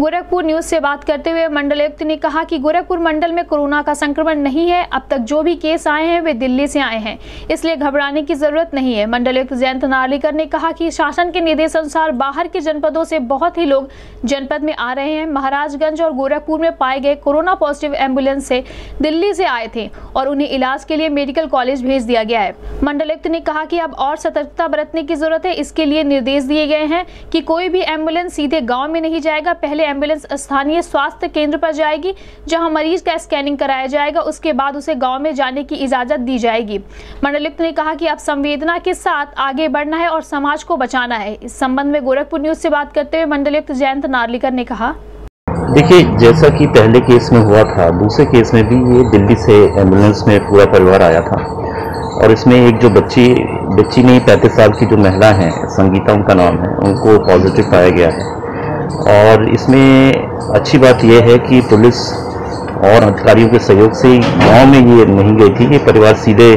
Gorakhpur news से बात करते हुए मंडलायुक्त ने कहा कि गोरखपुर मंडल में कोरोना का संक्रमण नहीं है। अब तक जो भी केस आए हैं, वे दिल्ली से आए हैं। इसलिए घबराने की ज़रूरत नहीं है। मंडलायुक्त जयंत नार्लिकर ने कहा कि शासन के निर्देश अनुसार बाहर के जनपदों से बहुत ही लोग जनपद में आ रहे हैं। महाराजगंज और गोरखपुर में पाए गए कोरोना पॉजिटिव एंबुलेंस से दिल्ली से आए थे और उन्हें इलाज के लिए मेडिकल कॉलेज भेज दिया गया है। मंडलायुक्त ने कहा कि अब और सतर्कता बरतने की ज़रूरत है। इसके लिए निर्देश दिए गए हैं कि कोई भी एंबुलेंस सीधे गाँव में नहीं जाएगा। पहले एंबुलेंस स्थानीय स्वास्थ्य केंद्र पर जाएगी, जहाँ मरीज़ का स्कैनिंग कराया जाएगा। उसके बाद उसे गाँव में जाने की इजाज़त दी जाएगी। मंडलित ने कहा कि अब संवेदना के साथ आगे बढ़ना है और समाज को बचाना है। इस संबंध में गोरखपुर न्यूज़ से बात करते हुए मंडलित जयंत नार्लिकर ने कहा। देखिए, जैसा कि पहले केस में हुआ था, दूसरे केस में भी ये दिल्ली से एंबुलेंस में पूरा परिवार आया था। और इसमें एक जो बच्ची बच्ची नहीं, पैंतीस साल की जो महिला हैं, संगीता, उनका नाम है, उनको पॉजिटिव पाया गया है। और इसमें अच्छी बात यह है कि पुलिस और अधिकारियों के सहयोग से गाँव में ये नहीं गई थी, ये परिवार सीधे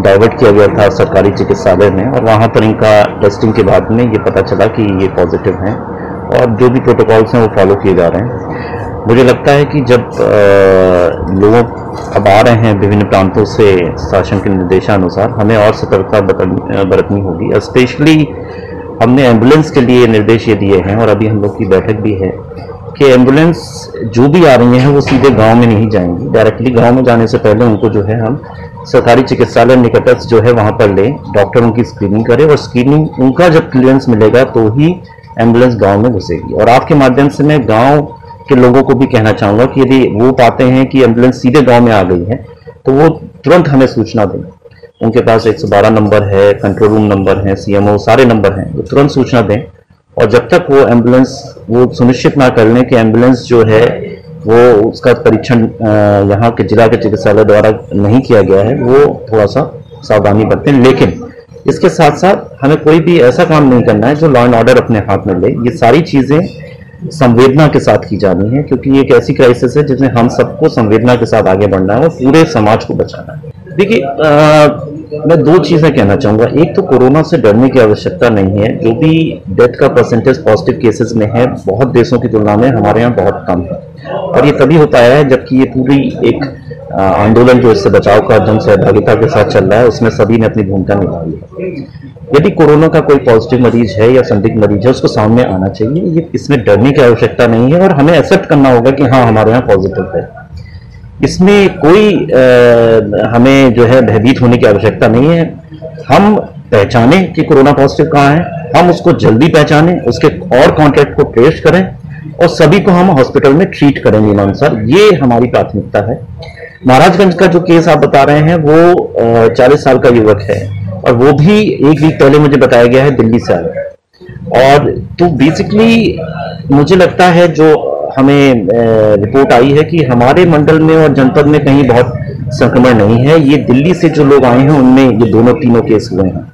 डाइवर्ट किया गया था सरकारी चिकित्सालय में और वहाँ पर इनका टेस्टिंग के बाद में ये पता चला कि ये पॉजिटिव हैं और जो भी प्रोटोकॉल्स हैं वो फॉलो किए जा रहे हैं। मुझे लगता है कि जब लोग अब आ रहे हैं विभिन्न प्रांतों से शासन के निर्देशानुसार, हमें और सतर्कता बरतनी होगी स्पेशली हमने एंबुलेंस के लिए निर्देश ये दिए हैं और अभी हम लोग की बैठक भी है कि एंबुलेंस जो भी आ रही हैं, वो सीधे गाँव में नहीं जाएँगी। डायरेक्टली गाँव में जाने से पहले उनको जो है हम सरकारी चिकित्सालय निकटस्थ जो है वहाँ पर लें डॉक्टर उनकी स्क्रीनिंग करें और स्क्रीनिंग उनका जब क्लियरेंस मिलेगा तो ही एंबुलेंस गाँव में घुसेगी। और आपके माध्यम से मैं गाँव के लोगों को भी कहना चाहूँगा कि यदि वो पाते हैं कि एंबुलेंस सीधे गाँव में आ गई है तो वो तुरंत हमें सूचना दें। उनके पास 112 नंबर है कंट्रोल रूम नंबर है सीएमओ सारे नंबर हैं, वो तुरंत सूचना दें। और जब तक वो एंबुलेंस वो सुनिश्चित ना कर लें कि एंबुलेंस जो है, वो उसका परीक्षण यहाँ के जिला के चिकित्सालय द्वारा नहीं किया गया है, वो थोड़ा सा सावधानी बरतें। लेकिन इसके साथ साथ हमें कोई भी ऐसा काम नहीं करना है जो लॉ एंड ऑर्डर अपने हाथ में ले। ये सारी चीज़ें संवेदना के साथ की जानी है, क्योंकि ये एक ऐसी क्राइसिस है जिसमें हम सबको संवेदना के साथ आगे बढ़ना है और पूरे समाज को बचाना है। देखिए मैं दो चीज़ें कहना चाहूँगा। एक तो कोरोना से डरने की आवश्यकता नहीं है। जो भी डेथ का परसेंटेज पॉजिटिव केसेस में है, बहुत देशों की तुलना में हमारे यहाँ बहुत कम है। और ये तभी होता है जबकि ये पूरी एक आंदोलन जो इससे बचाव का जन सहभागिता के साथ चल रहा है, उसमें सभी ने अपनी भूमिका निभाई है। यदि कोरोना का कोई पॉजिटिव मरीज़ है या संदिग्ध मरीज़ है, उसको सामने आना चाहिए। ये इसमें डरने की आवश्यकता नहीं है और हमें एक्सेप्ट करना होगा कि हाँ हमारे यहाँ पॉजिटिव है। इसमें कोई आ, हमें जो है भयभीत होने की आवश्यकता नहीं है। हम पहचाने कि कोरोना पॉजिटिव कहाँ है हम उसको जल्दी पहचाने उसके और कॉन्ट्रैक्ट को ट्रेस करें और सभी को हम हॉस्पिटल में ट्रीट करें नियमानुसार ये हमारी प्राथमिकता है। महाराजगंज का जो केस आप बता रहे हैं वो चालीस साल का युवक है और वो भी एक वीक पहले मुझे बताया गया है दिल्ली से आया। और तो बेसिकली मुझे लगता है जो हमें रिपोर्ट आई है कि हमारे मंडल में और जनपद में कहीं बहुत संक्रमण नहीं है। ये दिल्ली से जो लोग आए हैं, उनमें ये दोनों तीनों केस हुए हैं।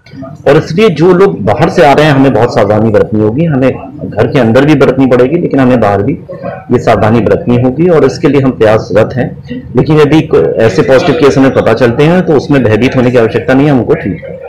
और इसलिए जो लोग बाहर से आ रहे हैं, हमें बहुत सावधानी बरतनी होगी। हमें घर के अंदर भी बरतनी पड़ेगी, लेकिन हमें बाहर भी ये सावधानी बरतनी होगी और इसके लिए हम प्रयासरत हैं। लेकिन यदि ऐसे पॉजिटिव केस हमें पता चलते हैं तो उसमें भयभीत होने की आवश्यकता नहीं है, हमको ठीक है।